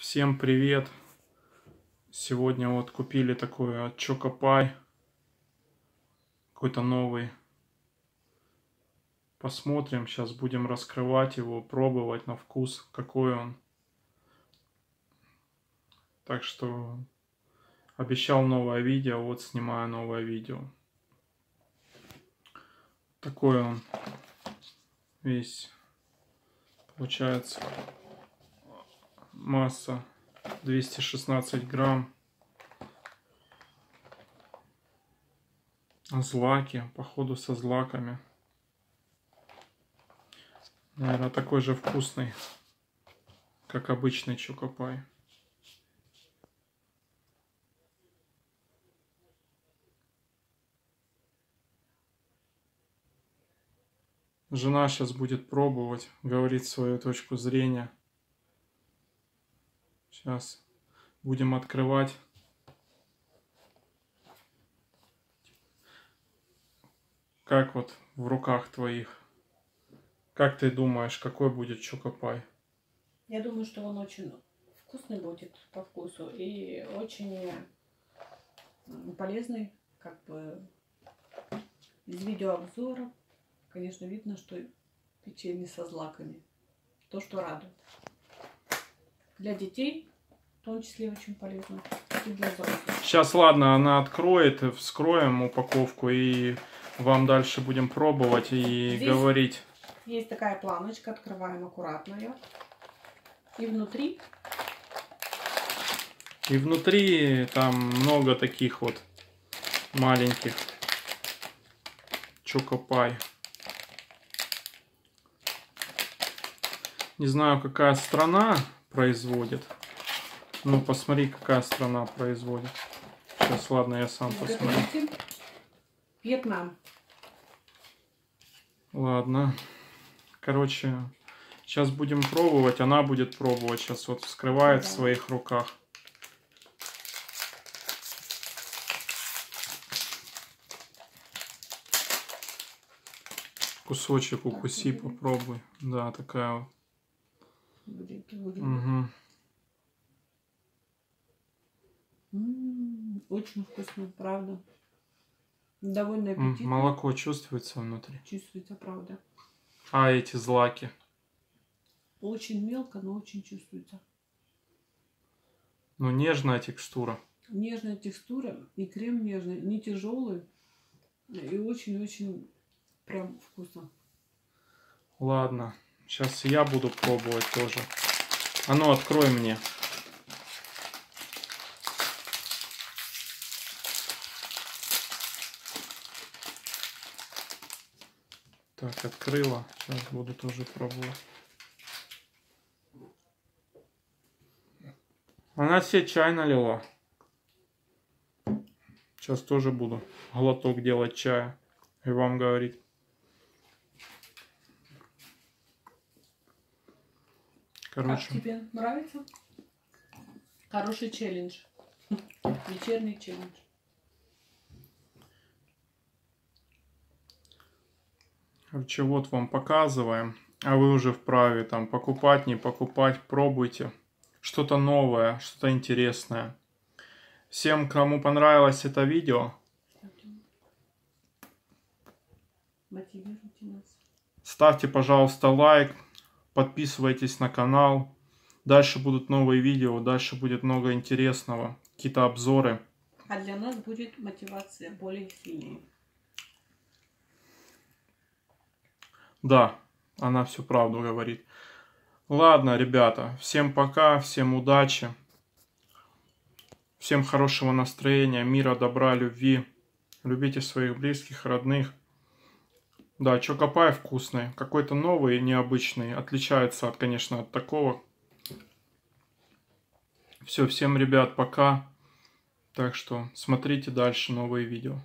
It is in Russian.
Всем привет! Сегодня вот купили такой от Чокопай. Какой-то новый. Посмотрим, сейчас будем раскрывать его, пробовать на вкус, какой он. Так что обещал новое видео, вот снимаю новое видео. Такой он весь получается масса 216 грамм. Злаки, походу со злаками. Наверное, такой же вкусный, как обычный чокопай. Жена сейчас будет пробовать, говорить свою точку зрения. Сейчас будем открывать. Как вот в руках твоих? Как ты думаешь, какой будет чокопай? Я думаю, что он очень вкусный будет по вкусу и очень полезный, как бы из видеообзора, конечно, видно, что печенье со злаками. То, что радует. Для детей в том числе очень полезно. И для взрослых. Сейчас, ладно, она откроет, вскроем упаковку и вам дальше будем пробовать и Здесь говорить. Есть такая планочка, открываем аккуратно ее. И внутри И внутри там много таких вот маленьких чокопай. Не знаю, какая страна производит. Ну, посмотри, какая страна производит. Сейчас, ладно, я сам посмотрю. Вьетнам. Ладно. Короче, сейчас будем пробовать. Она будет пробовать. Сейчас вот вскрывает в Да. своих руках. Кусочек укуси, попробуй. Да, такая вот. Будет, Очень вкусно, правда. Довольно аппетитно. Молоко чувствуется внутри. Чувствуется, правда. А эти злаки. Очень мелко, но очень чувствуется. Ну, нежная текстура. Нежная текстура и крем нежный, не тяжелый. И очень-очень прям вкусно. Ладно. Сейчас я буду пробовать тоже. А ну, открой мне. Так, открыла. Сейчас буду тоже пробовать. Она все чай налила. Сейчас тоже буду глоток делать чая. И вам говорить. Короче. Как тебе нравится? Хороший челлендж. Вечерний челлендж. Короче, вот вам показываем. А вы уже вправе там покупать, не покупать, пробуйте. Что-то новое, что-то интересное. Всем, кому понравилось это видео, ставьте, пожалуйста, лайк, подписывайтесь на канал. Дальше будут новые видео, дальше будет много интересного, какие-то обзоры. А для нас будет мотивация более сильнее. Да, она всю правду говорит. Ладно, ребята, всем пока, всем удачи. Всем хорошего настроения, мира, добра, любви. Любите своих близких, родных. Да, чокопай вкусный. Какой-то новый, необычный. Отличается, от, конечно, от такого. Все, всем, ребят, пока. Так что смотрите дальше новые видео.